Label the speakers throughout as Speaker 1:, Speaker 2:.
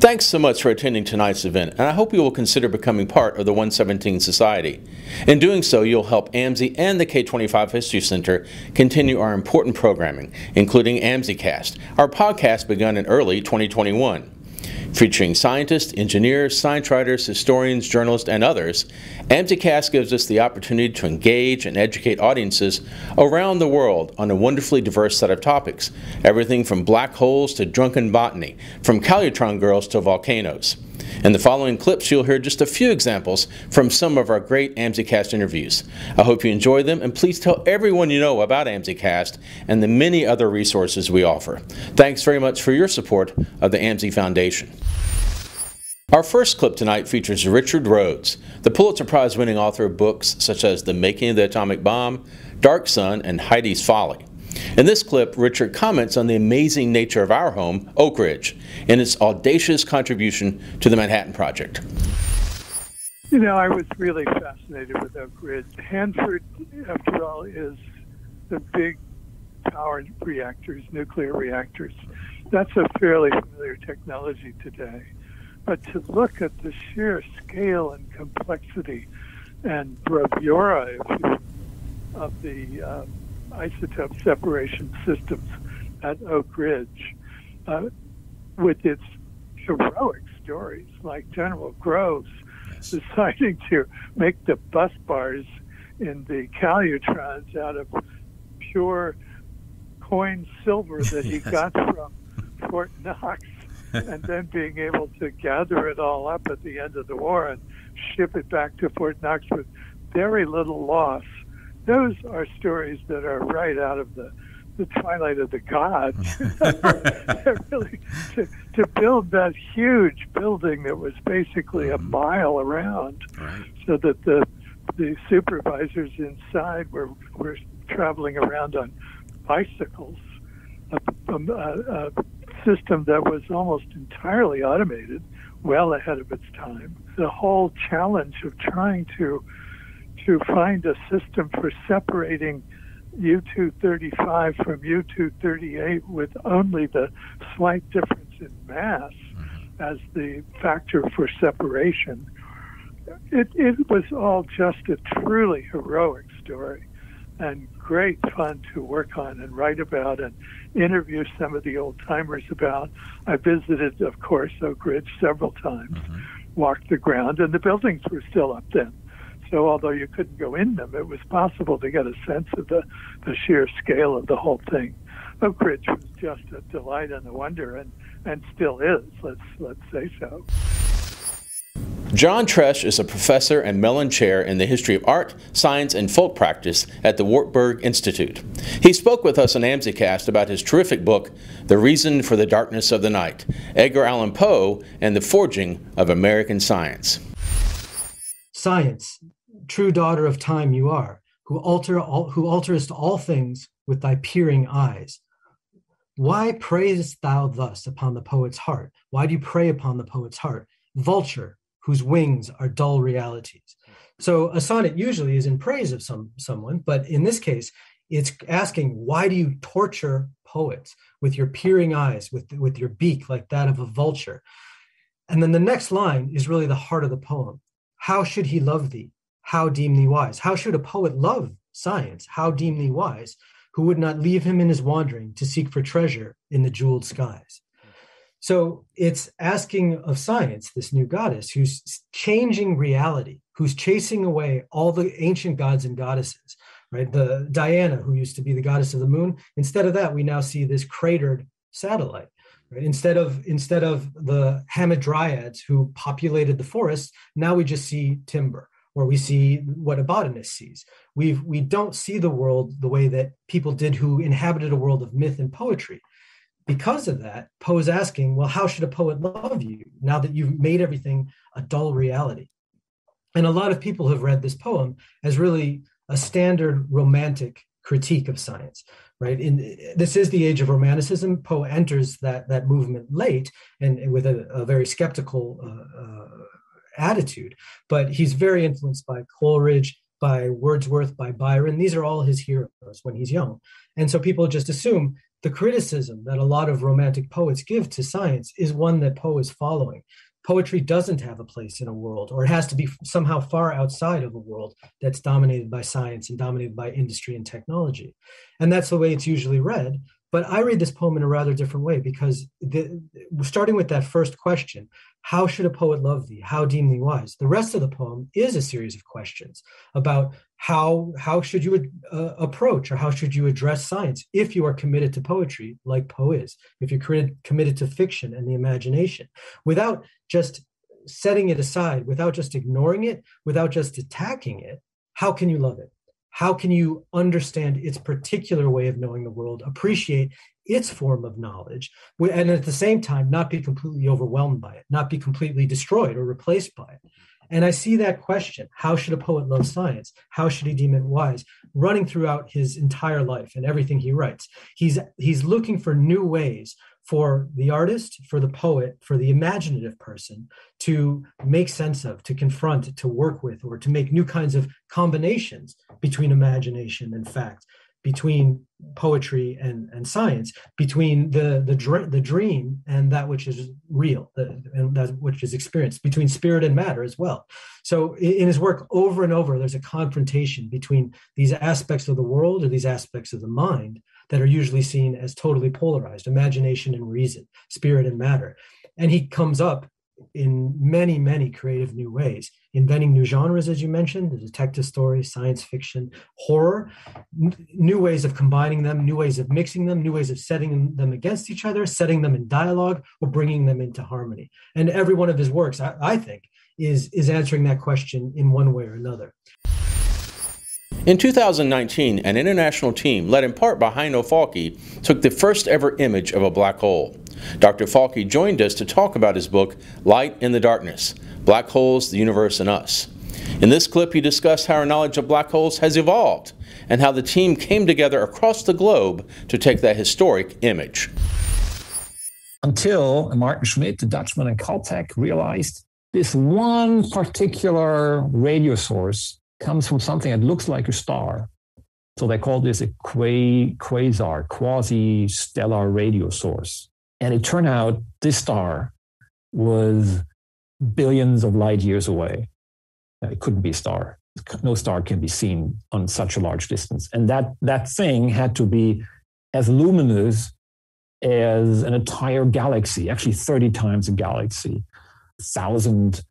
Speaker 1: Thanks so much for attending tonight's event, and I hope you will consider becoming part of the 117 Society. In doing so, you'll help AMSE and the K25 History Center continue our important programming, including AMSEcast, our podcast begun in early 2021. Featuring scientists, engineers, science writers, historians, journalists, and others, AMSEcast gives us the opportunity to engage and educate audiences around the world on a wonderfully diverse set of topics, everything from black holes to drunken botany, from Calutron girls to volcanoes. In the following clips, you'll hear just a few examples from some of our great AMSEcast interviews. I hope you enjoy them, and please tell everyone you know about AMSEcast and the many other resources we offer. Thanks very much for your support of the AMSE Foundation. Our first clip tonight features Richard Rhodes, the Pulitzer Prize winning author of books such as The Making of the Atomic Bomb, Dark Sun, and Hedy's Folly. In this clip, Richard comments on the amazing nature of our home, Oak Ridge, and its audacious contribution to the Manhattan Project.
Speaker 2: You know, I was really fascinated with Oak Ridge. Hanford, after all, is the big power reactors, nuclear reactors. That's a fairly familiar technology today. But to look at the sheer scale and complexity and bravura of the uh, isotope separation systems at Oak Ridge, uh, with its heroic stories like General Groves yes. deciding to make the bus bars in the Calutrons out of pure coin silver that he yes. got from Fort Knox and then being able to gather it all up at the end of the war and ship it back to Fort Knox with very little loss. Those are stories that are right out of the the twilight of the gods. really, to, to build that huge building that was basically a mm-hmm. mile around, right. so that the the supervisors inside were were traveling around on bicycles. A, a, a, system that was almost entirely automated, well ahead of its time. The whole challenge of trying to to find a system for separating U-235 from U-238 with only the slight difference in mass mm-hmm. as the factor for separation. It, it was all just a truly heroic story and great fun to work on and write about and interview some of the old timers about. I visited, of course, Oak Ridge several times, mm-hmm. walked the ground, and the buildings were still up then. So although you couldn't go in them, it was possible to get a sense of the, the sheer scale of the whole thing. Oak Ridge was just a delight and a wonder, and, and still is. Let's let's say so.
Speaker 1: John Tresch is a professor and Mellon Chair in the History of Art, Science, and Folk Practice at the Warburg Institute. He spoke with us on AMSEcast about his terrific book, The Reason for the Darkness of the Night, Edgar Allan Poe and the Forging of American Science.
Speaker 3: Science, true daughter of time you are, who, alter all, who alterest all things with thy peering eyes. Why prayest thou thus upon the poet's heart? Why do you pray upon the poet's heart? Vulture, whose wings are dull realities. So a sonnet usually is in praise of some someone, but in this case, it's asking why do you torture poets with your peering eyes, with with your beak like that of a vulture? And then the next line is really the heart of the poem. How should he love thee? How deem thee wise? How should a poet love science? How deem thee wise? Who would not leave him in his wandering to seek for treasure in the jeweled skies? So it's asking of science, this new goddess who's changing reality, who's chasing away all the ancient gods and goddesses, right? The Diana, who used to be the goddess of the moon. Instead of that, we now see this cratered satellite. Right? Instead of instead of the Hamadryads who populated the forest, now we just see timber, or we see what a botanist sees. We we don't see the world the way that people did who inhabited a world of myth and poetry because of that, Poe is asking, well, how should a poet love you now that you've made everything a dull reality? And a lot of people have read this poem as really a standard romantic critique of science, right? In this is the age of romanticism. Poe enters that that movement late and with a, a very skeptical uh, uh, attitude, but he's very influenced by Coleridge, by Wordsworth, by Byron. These are all his heroes when he's young. And so people just assume the criticism that a lot of romantic poets give to science is one that Poe is following. Poetry doesn't have a place in a world, or it has to be somehow far outside of a world that's dominated by science and dominated by industry and technology. And that's the way it's usually read. But I read this poem in a rather different way because the, starting with that first question, how should a poet love thee? How deem thee wise? The rest of the poem is a series of questions about how how should you uh, approach or how should you address science if you are committed to poetry, like Poe is, if you're committed to fiction and the imagination, without just setting it aside, without just ignoring it, without just attacking it. How can you love it? How can you understand its particular way of knowing the world appreciate its form of knowledge and at the same time not be completely overwhelmed by it not be completely destroyed or replaced by it? And i see that question. How should a poet love science? How should he deem it wise? Running throughout his entire life and everything he writes he's he's looking for new ways for the artist, for the poet, for the imaginative person to make sense of, to confront, to work with, or to make new kinds of combinations between imagination and fact, between poetry and, and science, between the, the, dr- the dream and that which is real, the, and that which is experienced, between spirit and matter as well. So in his work, over and over, there's a confrontation between these aspects of the world or these aspects of the mind that are usually seen as totally polarized imagination and reason, spirit and matter. And he comes up in many, many creative new ways, inventing new genres, as you mentioned, the detective story, science fiction, horror, n- new ways of combining them, new ways of mixing them, new ways of setting them against each other, setting them in dialogue, or bringing them into harmony. And every one of his works, I, I think, is, is answering that question in one way or another.
Speaker 1: In 2019, an international team, led in part by Heino Falke, took the first ever image of a black hole. Dr. Falke joined us to talk about his book, Light in the Darkness Black Holes, the Universe, and Us. In this clip, he discussed how our knowledge of black holes has evolved and how the team came together across the globe to take that historic image.
Speaker 4: Until Maarten Schmidt, the Dutchman in Caltech, realized this one particular radio source comes from something that looks like a star. So they call this a quasar, quasi stellar radio source. And it turned out this star was billions of light years away. It couldn't be a star. No star can be seen on such a large distance. And that, that thing had to be as luminous as an entire galaxy, actually 30 times a galaxy, thousand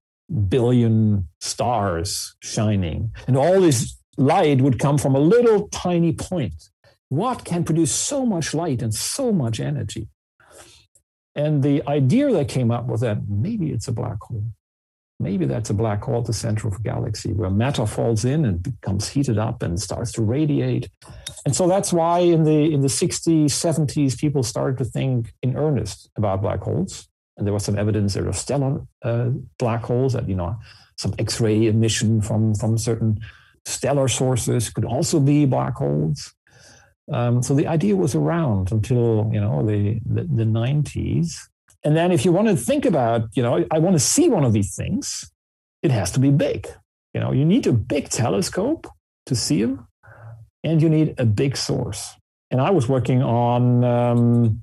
Speaker 4: billion stars shining. And all this light would come from a little tiny point. What can produce so much light and so much energy? And the idea that came up was that maybe it's a black hole. Maybe that's a black hole at the center of a galaxy where matter falls in and becomes heated up and starts to radiate. And so that's why in the in the 60s, 70s, people started to think in earnest about black holes. And there was some evidence there of stellar uh, black holes that, you know, some X-ray emission from, from certain stellar sources could also be black holes. Um, so the idea was around until, you know, the, the, the 90s. And then if you want to think about, you know, I want to see one of these things, it has to be big. You know, you need a big telescope to see them, and you need a big source. And I was working on um,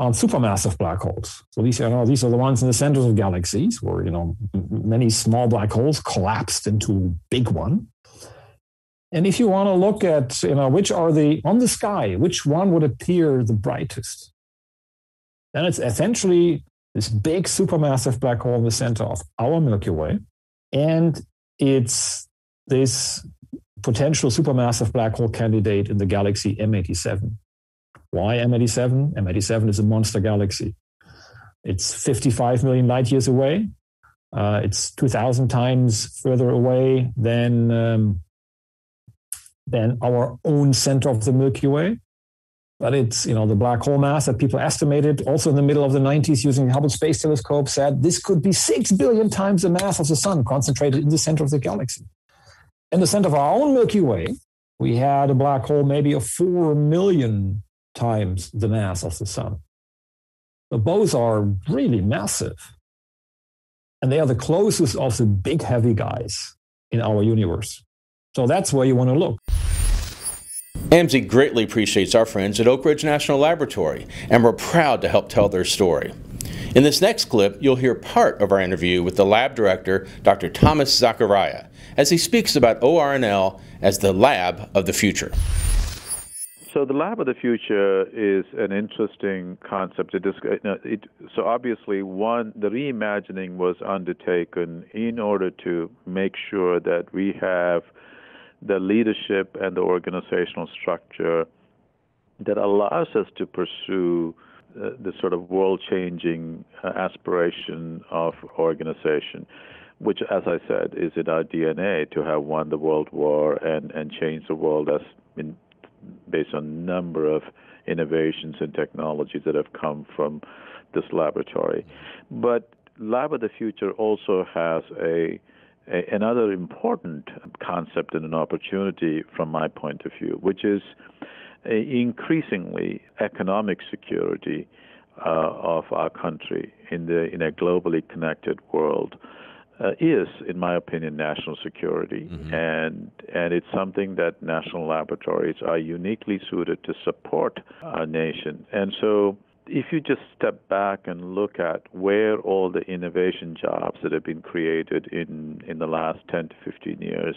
Speaker 4: on supermassive black holes. So these are these are the ones in the centers of galaxies where you know many small black holes collapsed into a big one. And if you want to look at you know which are the on the sky, which one would appear the brightest, then it's essentially this big supermassive black hole in the center of our Milky Way, and it's this potential supermassive black hole candidate in the galaxy M87. Why M87? M87 is a monster galaxy. It's 55 million light years away. Uh, it's 2,000 times further away than um, than our own center of the Milky Way. But it's you know the black hole mass that people estimated also in the middle of the 90s using the Hubble Space Telescope said this could be six billion times the mass of the sun concentrated in the center of the galaxy. In the center of our own Milky Way, we had a black hole maybe of four million times the mass of the sun. But both are really massive. And they are the closest of the big, heavy guys in our universe. So that's where you want to look.
Speaker 1: AMSE greatly appreciates our friends at Oak Ridge National Laboratory, and we're proud to help tell their story. In this next clip, you'll hear part of our interview with the lab director, Dr. Thomas Zacharia, as he speaks about ORNL as the lab of the future.
Speaker 5: So the lab of the future is an interesting concept. It, it, so obviously, one the reimagining was undertaken in order to make sure that we have the leadership and the organizational structure that allows us to pursue uh, the sort of world-changing uh, aspiration of organization which, as I said, is in our DNA to have won the World War and, and change the world as in, based on a number of innovations and technologies that have come from this laboratory. But Lab of the Future also has a, a another important concept and an opportunity from my point of view, which is increasingly economic security uh, of our country in the in a globally connected world uh, is, in my opinion, national security, mm-hmm. and and it's something that national laboratories are uniquely suited to support our nation. And so, if you just step back and look at where all the innovation jobs that have been created in in the last 10 to 15 years,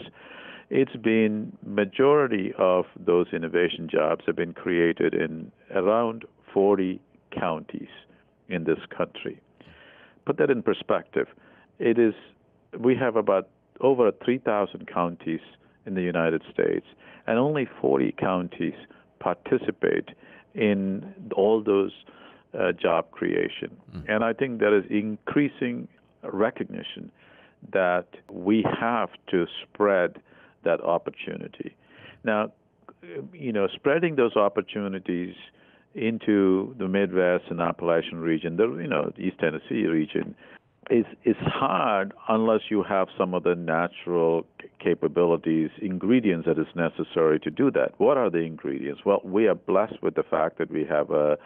Speaker 5: it's been majority of those innovation jobs have been created in around 40 counties in this country. Put that in perspective. It is we have about over 3,000 counties in the United States, and only 40 counties participate in all those uh, job creation. Mm. And I think there is increasing recognition that we have to spread that opportunity. Now, you know, spreading those opportunities into the Midwest and Appalachian region, the you know East Tennessee region, is is hard unless you have some of the natural capabilities, ingredients that is necessary to do that. What are the ingredients? Well, we are blessed with the fact that we have a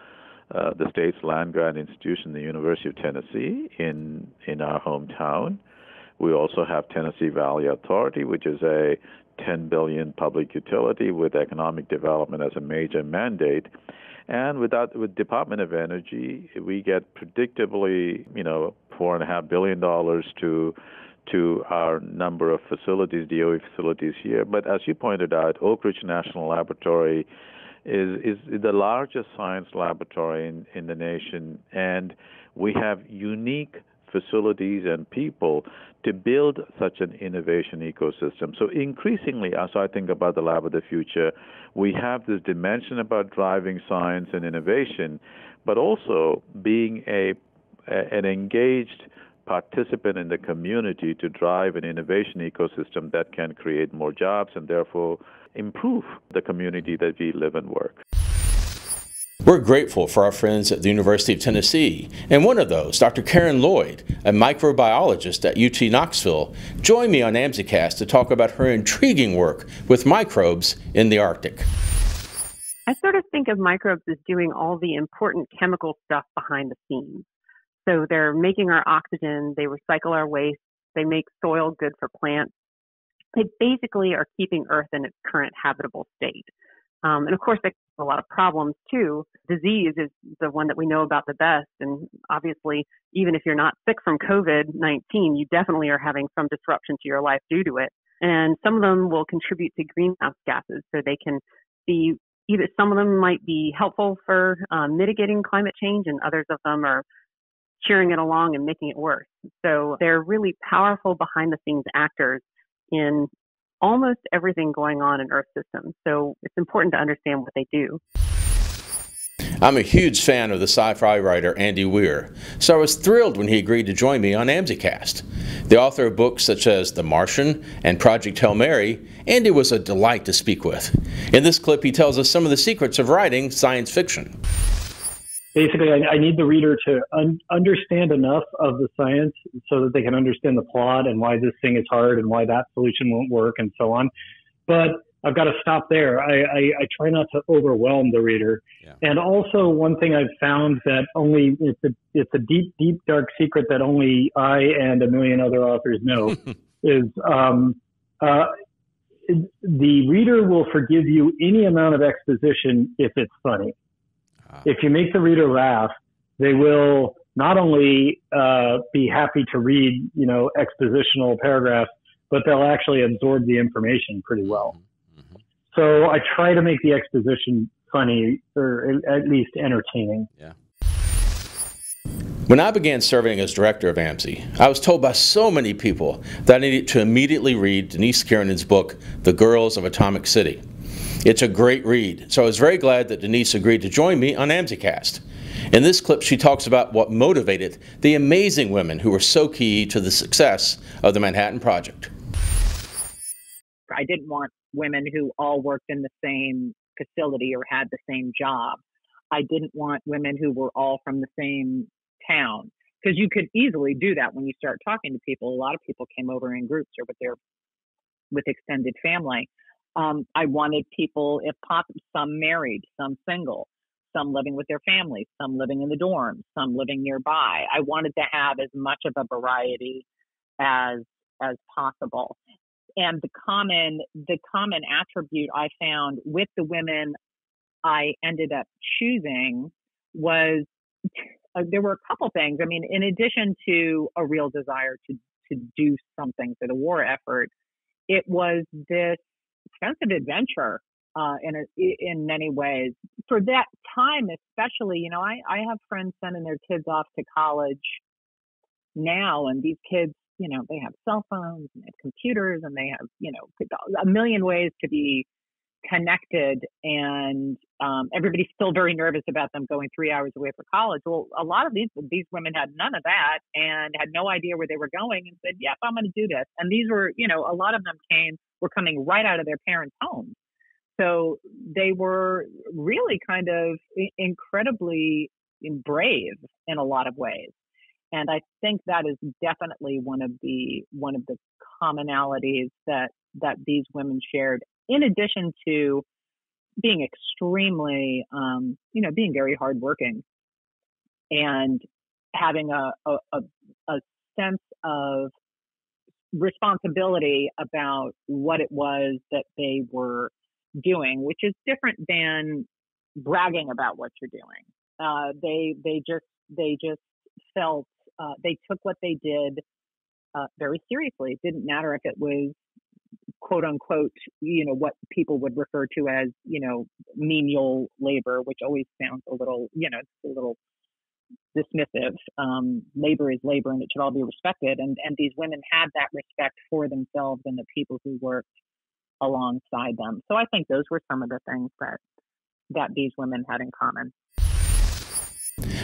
Speaker 5: uh, the state's land grant institution, the University of Tennessee, in in our hometown. We also have Tennessee Valley Authority, which is a 10 billion public utility with economic development as a major mandate. And without with Department of Energy, we get predictably, you know, four and a half billion dollars to to our number of facilities, DOE facilities here. But as you pointed out, Oak Ridge National Laboratory is is the largest science laboratory in, in the nation, and we have unique facilities and people to build such an innovation ecosystem. So increasingly, as I think about the lab of the future, we have this dimension about driving science and innovation, but also being a an engaged participant in the community to drive an innovation ecosystem that can create more jobs and therefore improve the community that we live and work.
Speaker 1: We're grateful for our friends at the University of Tennessee, and one of those, Dr. Karen Lloyd, a microbiologist at UT Knoxville, joined me on AMSEcast to talk about her intriguing work with microbes in the Arctic.
Speaker 6: I sort of think of microbes as doing all the important chemical stuff behind the scenes. So they're making our oxygen, they recycle our waste, they make soil good for plants. They basically are keeping Earth in its current habitable state. Um, and of course, there's a lot of problems too. Disease is the one that we know about the best. And obviously, even if you're not sick from COVID 19, you definitely are having some disruption to your life due to it. And some of them will contribute to greenhouse gases. So they can be either some of them might be helpful for um, mitigating climate change, and others of them are cheering it along and making it worse. So they're really powerful behind the scenes actors in almost everything going on in Earth systems. So it's important to understand what they do.
Speaker 1: I'm a huge fan of the sci fi writer Andy Weir, so I was thrilled when he agreed to join me on AMSEcast. The author of books such as The Martian and Project Hail Mary, Andy was a delight to speak with. In this clip, he tells us some of the secrets of writing science fiction
Speaker 7: basically, I, I, need the reader to un- understand enough of the science so that they can understand the plot and why this thing is hard and why that solution won't work and so on. But I've got to stop there. I, I, I try not to overwhelm the reader. Yeah. And also, one thing I've found that only it's a it's a deep, deep, dark secret that only I and a million other authors know is um, uh, the reader will forgive you any amount of exposition if it's funny. If you make the reader laugh, they will not only uh, be happy to read, you know, expositional paragraphs, but they'll actually absorb the information pretty well. Mm-hmm. So I try to make the exposition funny or at least entertaining.
Speaker 1: Yeah. When I began serving as director of AMSE, I was told by so many people that I needed to immediately read Denise Kiernan's book, The Girls of Atomic City. It's a great read, so I was very glad that Denise agreed to join me on AMSEcast. In this clip, she talks about what motivated the amazing women who were so key to the success of the Manhattan Project.
Speaker 8: I didn't want women who all worked in the same facility or had the same job. I didn't want women who were all from the same town because you could easily do that when you start talking to people. A lot of people came over in groups or with their with extended family. Um, I wanted people, if possible, some married, some single, some living with their families, some living in the dorms, some living nearby. I wanted to have as much of a variety as as possible. And the common the common attribute I found with the women I ended up choosing was uh, there were a couple things. I mean, in addition to a real desire to to do something for the war effort, it was this sense of adventure uh, in a, in many ways. For that time, especially, you know, I I have friends sending their kids off to college now, and these kids, you know, they have cell phones and they have computers and they have, you know, a million ways to be connected and um, everybody's still very nervous about them going three hours away for college. Well, a lot of these these women had none of that and had no idea where they were going and said, "Yep, I'm going to do this." And these were, you know, a lot of them came were coming right out of their parents' homes, so they were really kind of incredibly brave in a lot of ways. And I think that is definitely one of the one of the commonalities that that these women shared in addition to being extremely, um, you know, being very hardworking and having a, a, a sense of responsibility about what it was that they were doing, which is different than bragging about what you're doing. Uh, they they just they just felt uh, they took what they did uh, very seriously. It didn't matter if it was quote unquote, you know, what people would refer to as, you know, menial labor, which always sounds a little, you know, a little dismissive. Um, labor is labor and it should all be respected. And, and these women had that respect for themselves and the people who worked alongside them. So I think those were some of the things that, that these women had in common.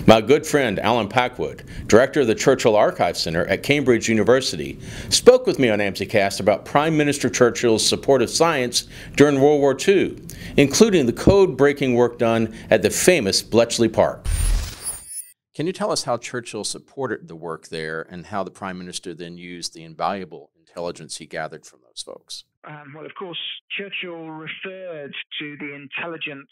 Speaker 1: My good friend Alan Packwood, director of the Churchill Archive Center at Cambridge University, spoke with me on AMSEcast about Prime Minister Churchill's support of science during World War II, including the code breaking work done at the famous Bletchley Park. Can you tell us how Churchill supported the work there and how the Prime Minister then used the invaluable intelligence he gathered from those folks?
Speaker 9: Um, well, of course, Churchill referred to the intelligence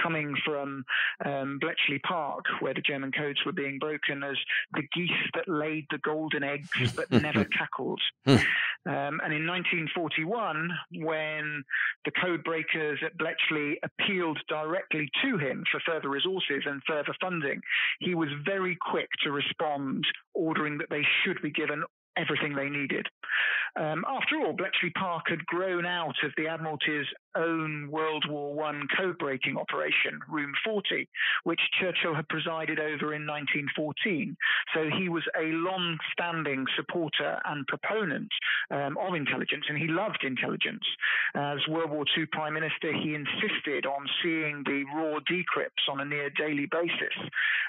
Speaker 9: coming from um, Bletchley Park, where the German codes were being broken, as the geese that laid the golden eggs but never cackled. Um, and in 1941, when the code breakers at Bletchley appealed directly to him for further resources and further funding, he was very quick to respond, ordering that they should be given everything they needed. Um, after all, Bletchley Park had grown out of the Admiralty's own World War I code breaking operation, Room 40, which Churchill had presided over in 1914. So he was a long standing supporter and proponent um, of intelligence, and he loved intelligence. As World War II Prime Minister, he insisted on seeing the raw decrypts on a near daily basis,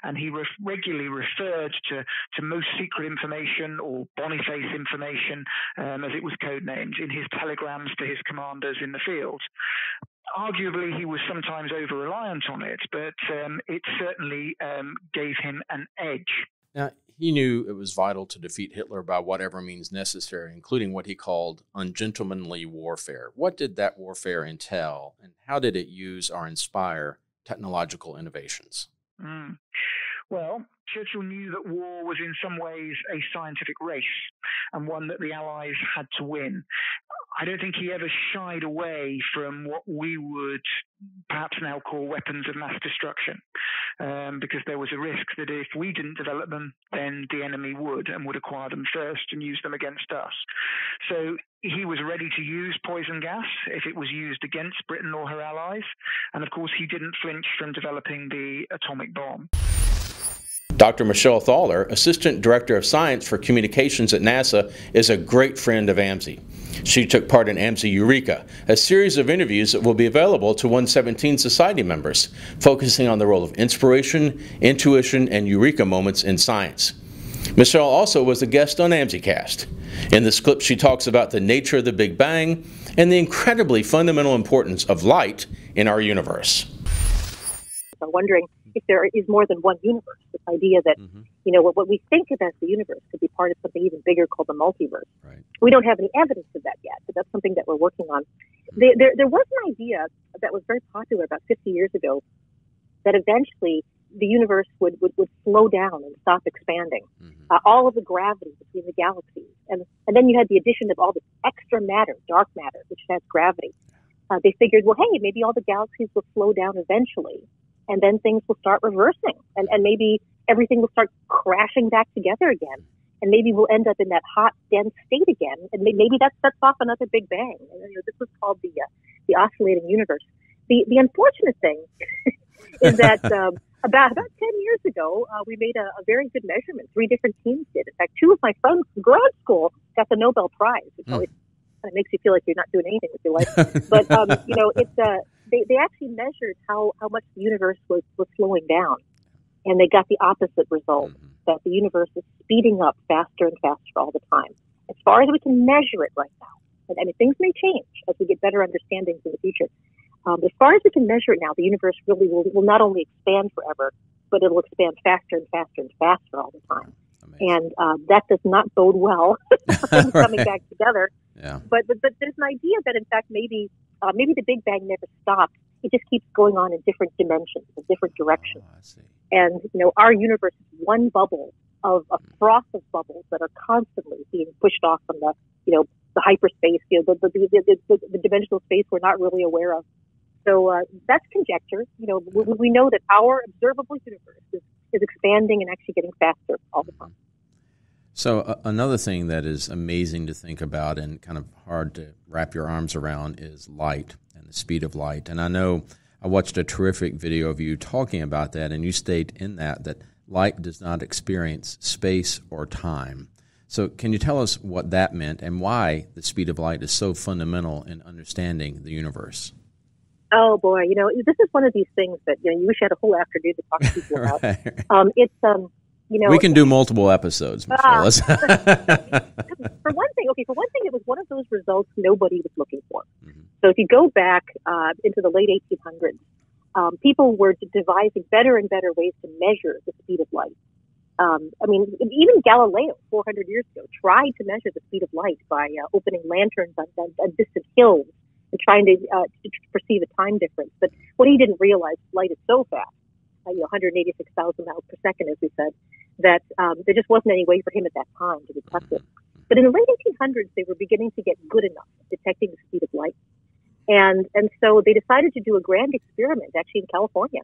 Speaker 9: and he re- regularly referred to, to most secret information or Boniface information, um, as it was codenamed, in his telegrams to his commanders in the field arguably he was sometimes over reliant on it, but um, it certainly um, gave him an edge.
Speaker 1: Now, he knew it was vital to defeat Hitler by whatever means necessary, including what he called ungentlemanly warfare. What did that warfare entail, and how did it use or inspire technological innovations?
Speaker 9: Mm. Well, Churchill knew that war was in some ways a scientific race and one that the Allies had to win. I don't think he ever shied away from what we would perhaps now call weapons of mass destruction, um, because there was a risk that if we didn't develop them, then the enemy would and would acquire them first and use them against us. So he was ready to use poison gas if it was used against Britain or her allies. And of course, he didn't flinch from developing the atomic bomb.
Speaker 1: Dr. Michelle Thaller, Assistant Director of Science for Communications at NASA, is a great friend of AMSE. She took part in AMSE Eureka, a series of interviews that will be available to 117 Society members, focusing on the role of inspiration, intuition, and Eureka moments in science. Michelle also was a guest on AMSEcast. In this clip, she talks about the nature of the Big Bang and the incredibly fundamental importance of light in our universe.
Speaker 10: I'm wondering if there is more than one universe. This idea that mm-hmm. you know what, what, we think of as the universe could be part of something even bigger called the multiverse. Right. We don't have any evidence of that yet, but that's something that we're working on. Mm-hmm. There, there, there was an idea that was very popular about 50 years ago that eventually the universe would, would, would slow down and stop expanding. Mm-hmm. Uh, all of the gravity between the galaxies. And, and then you had the addition of all this extra matter, dark matter, which has gravity. Uh, they figured, well, hey, maybe all the galaxies will slow down eventually and then things will start reversing and, and maybe everything will start crashing back together again. And maybe we'll end up in that hot, dense state again. And maybe that sets off another big bang. And, you know, this was called the, uh, the oscillating universe. The, the unfortunate thing is that, um, about, about 10 years ago, uh, we made a, a very good measurement. Three different teams did. In fact, two of my friends from grad school got the Nobel Prize, which mm. always kind of makes you feel like you're not doing anything with your life. but, um, you know, it's, uh, they, they actually measured how, how much the universe was, was slowing down. And they got the opposite result mm-hmm. that the universe is speeding up faster and faster all the time. As far as we can measure it right now, and, I mean, things may change as we get better understandings in the future. Um, as far as we can measure it now, the universe really will, will not only expand forever, but it'll expand faster and faster and faster all the time. Amazing. And uh, that does not bode well for right. coming back together. Yeah. But, but but there's an idea that in fact maybe uh, maybe the Big Bang never stops. It just keeps going on in different dimensions, in different directions. Oh, and you know, our universe is one bubble of a froth of bubbles that are constantly being pushed off from the you know the hyperspace, you know, the the, the, the, the dimensional space we're not really aware of. So uh, that's conjecture. You know, we, we know that our observable universe is, is expanding and actually getting faster all the time.
Speaker 1: So, uh, another thing that is amazing to think about and kind of hard to wrap your arms around is light and the speed of light. And I know I watched a terrific video of you talking about that, and you state in that that light does not experience space or time. So, can you tell us what that meant and why the speed of light is so fundamental in understanding the universe?
Speaker 10: Oh boy, you know this is one of these things that you know you wish you had a whole afternoon to talk to people about. right. um, it's um, you know,
Speaker 1: we can do multiple episodes, Michelle. Uh,
Speaker 10: for one thing, okay, for one thing, it was one of those results nobody was looking for. Mm-hmm. So if you go back uh, into the late 1800s, um, people were devising better and better ways to measure the speed of light. Um, I mean, even Galileo, 400 years ago, tried to measure the speed of light by uh, opening lanterns on, on, on, distant hills and trying to, uh, to perceive a time difference. But what he didn't realize, light is so fast, you know, 186,000 miles per second, as we said, that um, there just wasn't any way for him at that time to detect it. But in the late 1800s, they were beginning to get good enough at detecting the speed of light. And, and so they decided to do a grand experiment actually in California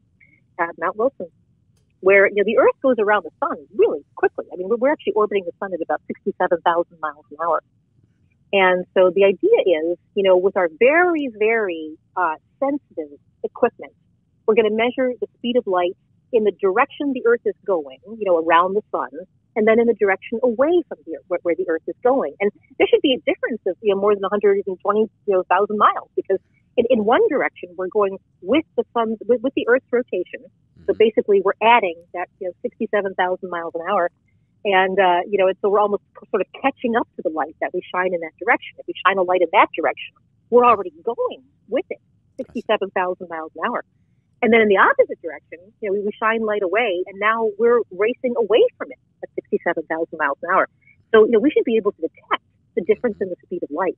Speaker 10: at Mount Wilson, where you know, the Earth goes around the sun really quickly. I mean, we're actually orbiting the sun at about 67,000 miles an hour. And so the idea is, you know, with our very, very uh, sensitive equipment, we're going to measure the speed of light in the direction the Earth is going, you know, around the sun, and then in the direction away from the Earth, where, where the Earth is going. And there should be a difference of, you know, more than 120, you know, thousand miles because in, in one direction we're going with the sun, with, with the Earth's rotation. So mm-hmm. basically we're adding that, you know, 67,000 miles an hour. And, uh, you know, so we're almost sort of catching up to the light that we shine in that direction. If we shine a light in that direction, we're already going with it, 67,000 miles an hour. And then in the opposite direction, you know, we, we shine light away, and now we're racing away from it at 67,000 miles an hour. So, you know, we should be able to detect the difference in the speed of light.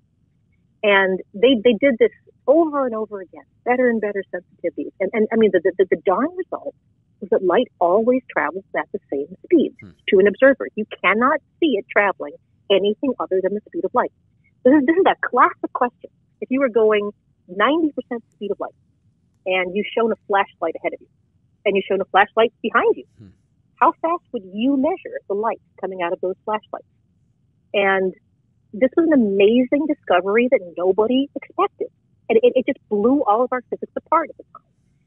Speaker 10: And they, they did this over and over again, better and better sensitivities. And, and I mean, the, the, the darn result is that light always travels at the same speed hmm. to an observer. You cannot see it traveling anything other than the speed of light. This is, this is a classic question. If you were going 90% speed of light and you shone a flashlight ahead of you and you shone a flashlight behind you, hmm. how fast would you measure the light coming out of those flashlights? And this was an amazing discovery that nobody expected. And it, it just blew all of our physics apart at the time.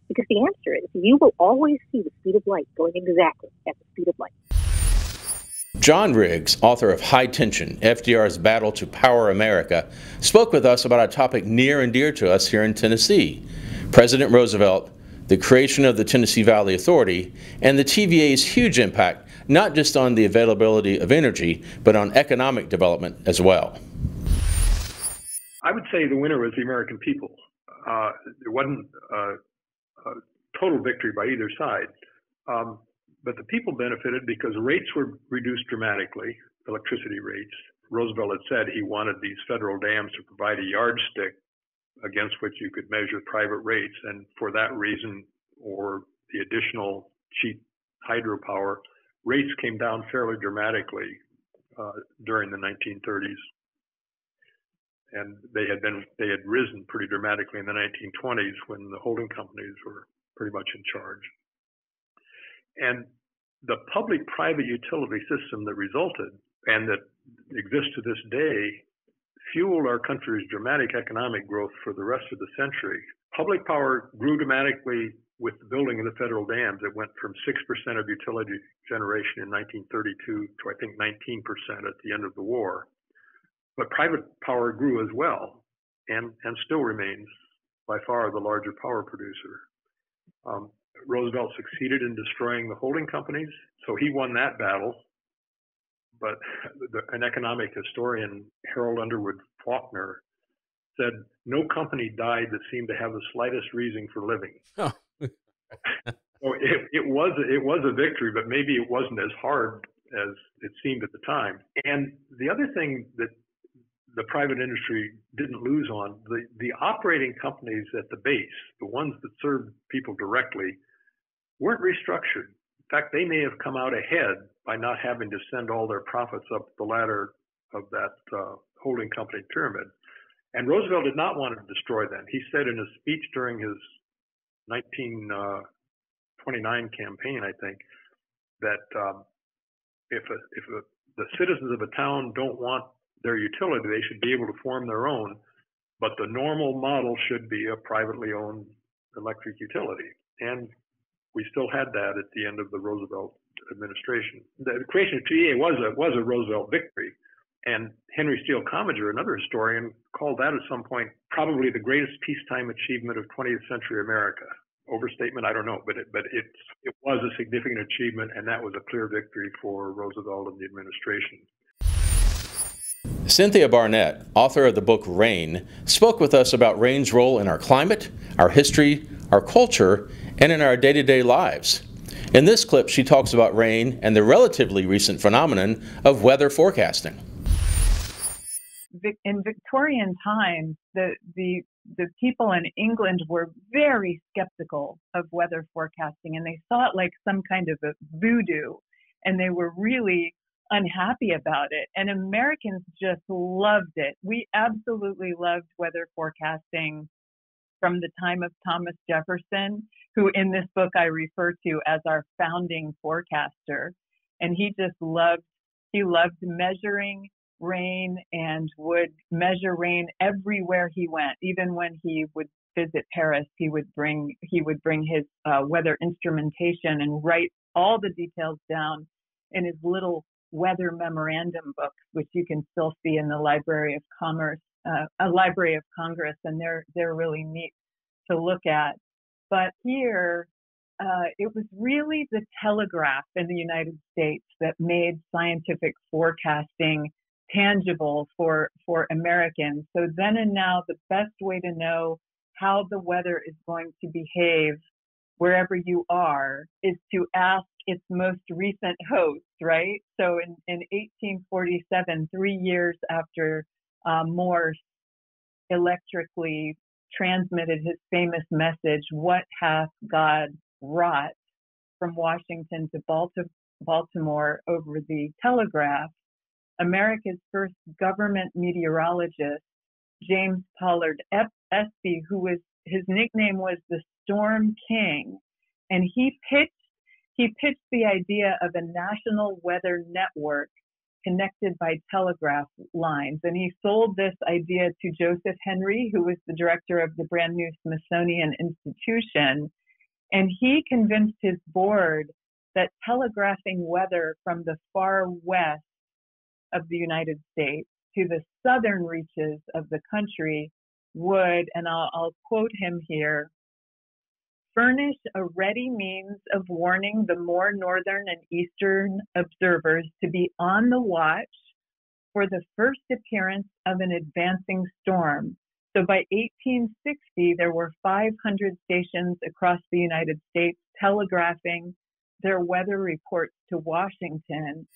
Speaker 10: Because the answer is you will always see the speed of light going exactly at the speed of light.
Speaker 1: John Riggs, author of High Tension FDR's Battle to Power America, spoke with us about a topic near and dear to us here in Tennessee President Roosevelt, the creation of the Tennessee Valley Authority, and the TVA's huge impact not just on the availability of energy, but on economic development as well.
Speaker 11: I would say the winner was the American people. Uh, there wasn't a, total victory by either side, um, but the people benefited because rates were reduced dramatically, electricity rates. Roosevelt had said he wanted these federal dams to provide a yardstick against which you could measure private rates, and for that reason, or the additional cheap hydropower, rates came down fairly dramatically uh, during the 1930s, and they had been they had risen pretty dramatically in the 1920s when the holding companies were pretty much in charge. And the public-private utility system that resulted and that exists to this day fueled our country's dramatic economic growth for the rest of the century. Public power grew dramatically with the building of the federal dams, it went from 6% of utility generation in 1932 to I think 19% at the end of the war. But private power grew as well and, and still remains by far the larger power producer. Um, Roosevelt succeeded in destroying the holding companies, so he won that battle. But the, an economic historian, Harold Underwood Faulkner, said no company died that seemed to have the slightest reason for living. Oh so it, it was it was a victory, but maybe it wasn't as hard as it seemed at the time. And the other thing that the private industry didn't lose on the the operating companies at the base, the ones that served people directly, weren't restructured. In fact, they may have come out ahead by not having to send all their profits up the ladder of that uh, holding company pyramid. And Roosevelt did not want to destroy them. He said in a speech during his 1929 uh, campaign, I think, that um, if a, if a, the citizens of a town don't want their utility, they should be able to form their own. But the normal model should be a privately owned electric utility, and we still had that at the end of the Roosevelt administration. The creation of TVA was a was a Roosevelt victory, and Henry Steele Commager, another historian, called that at some point probably the greatest peacetime achievement of 20th century America. Overstatement, I don't know, but it, but it, it was a significant achievement, and that was a clear victory for Roosevelt and the administration.
Speaker 1: Cynthia Barnett, author of the book Rain, spoke with us about rain's role in our climate, our history, our culture, and in our day to day lives. In this clip, she talks about rain and the relatively recent phenomenon of weather forecasting
Speaker 12: in Victorian times, the, the, the people in England were very skeptical of weather forecasting and they saw it like some kind of a voodoo and they were really unhappy about it. And Americans just loved it. We absolutely loved weather forecasting from the time of Thomas Jefferson, who in this book I refer to as our founding forecaster. And he just loved, he loved measuring rain and would measure rain everywhere he went. Even when he would visit Paris, he would bring he would bring his uh, weather instrumentation and write all the details down in his little weather memorandum books, which you can still see in the Library of Commerce, uh, a Library of Congress, and they're they're really neat to look at. But here, uh, it was really the telegraph in the United States that made scientific forecasting tangible for for Americans. So then and now, the best way to know how the weather is going to behave wherever you are is to ask its most recent host, right? So in, in 1847, three years after uh, Morse electrically transmitted his famous message, What hath God wrought from Washington to Baltimore over the telegraph? America's first government meteorologist, James Pollard Espy, who was his nickname was the Storm King, and he pitched he pitched the idea of a national weather network connected by telegraph lines. And he sold this idea to Joseph Henry, who was the director of the brand new Smithsonian Institution. And he convinced his board that telegraphing weather from the far west of the United States to the southern reaches of the country would, and I'll, I'll quote him here, furnish a ready means of warning the more northern and eastern observers to be on the watch for the first appearance of an advancing storm. So by 1860, there were 500 stations across the United States telegraphing their weather reports to Washington.